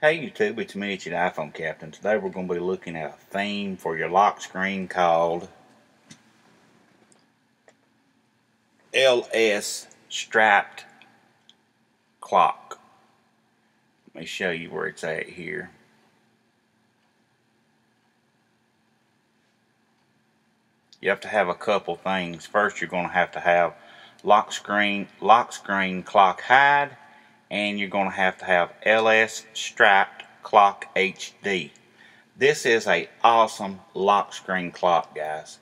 Hey YouTube, it's Mitch at iPhone Captain. Today we're going to be looking at a theme for your lock screen called LS Striped Clock. Let me show you where it's at here. You have to have a couple things. First you're going to have to have lock screen, lock screen clock hide and you're going to have to have LS striped clock HD. This is a awesome lock screen clock guys.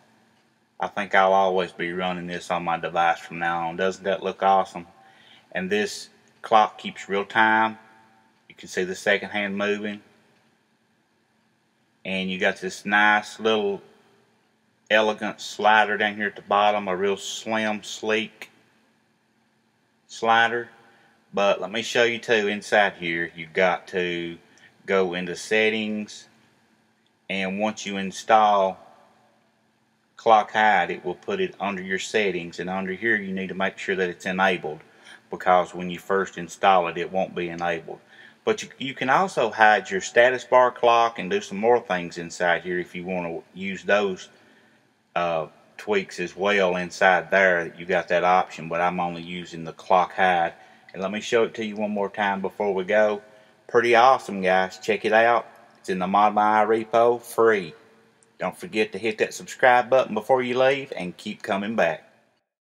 I think I'll always be running this on my device from now on. Doesn't that look awesome? And this clock keeps real time. You can see the second hand moving. And you got this nice little elegant slider down here at the bottom. A real slim, sleek slider but let me show you too inside here. You've got to go into settings and once you install clock hide it will put it under your settings. And under here you need to make sure that it's enabled because when you first install it it won't be enabled. But you, you can also hide your status bar clock and do some more things inside here if you want to use those uh, tweaks as well inside there. You got that option but I'm only using the clock hide and let me show it to you one more time before we go. Pretty awesome, guys. Check it out. It's in the ModMyi repo, free. Don't forget to hit that subscribe button before you leave, and keep coming back.